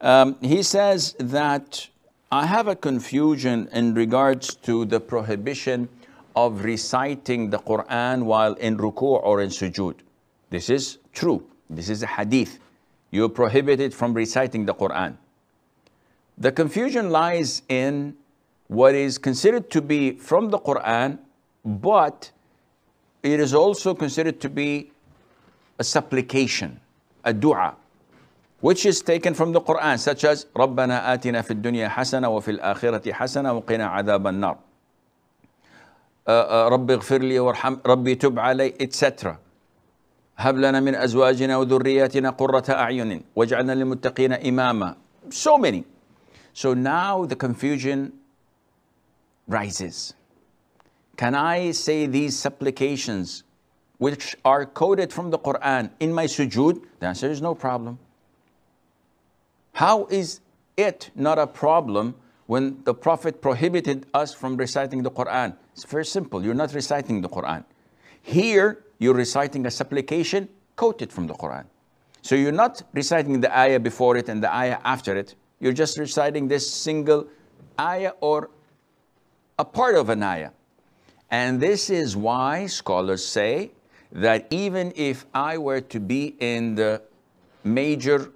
Um, he says that I have a confusion in regards to the prohibition of reciting the Quran while in ruku' or in sujood. This is true. This is a hadith. You are prohibited from reciting the Quran. The confusion lies in what is considered to be from the Quran, but it is also considered to be a supplication, a dua, which is taken from the Quran, such as رَبَّنَا آتِنَا فِي الدُّنْيَا حَسَنَةً وَفِي الْآخِرَةِ حَسَنَةً وَقِنَا عَذَابَ النَّارِ رب اغفر لي وارحم ربي تب علي etc. هب لنا من أزواجنا وذرياتنا قرة أعين واجعلنا للمتقين إماما so many so now the confusion rises can I say these supplications which are quoted from the Quran in my sujood the answer is no problem how is it not a problem when the Prophet prohibited us from reciting the Quran? It's very simple. You're not reciting the Quran. Here, you're reciting a supplication quoted from the Quran. So you're not reciting the ayah before it and the ayah after it. You're just reciting this single ayah or a part of an ayah. And this is why scholars say that even if I were to be in the major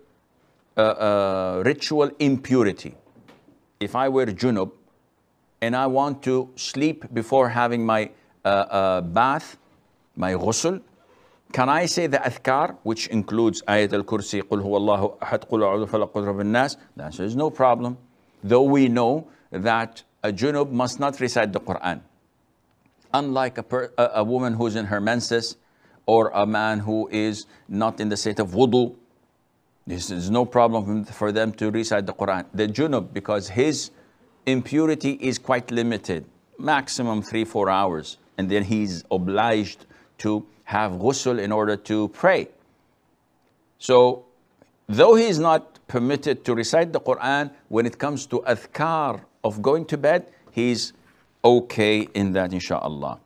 uh, uh, ritual impurity, if I were junub and I want to sleep before having my uh, uh, bath, my ghusl, can I say the adhkar, which includes Ayat al-Kursi, huwa Allahu ahad, Qul a'udhu falaq qul nas? The answer is no problem. Though we know that a junub must not recite the Quran. Unlike a, per, a, a woman who's in her menses or a man who is not in the state of wudu, this is no problem for them to recite the Quran. The junub, because his impurity is quite limited, maximum three, four hours, and then he's obliged to have ghusl in order to pray. So, though he is not permitted to recite the Quran, when it comes to adhkar of going to bed, he's okay in that, inshallah.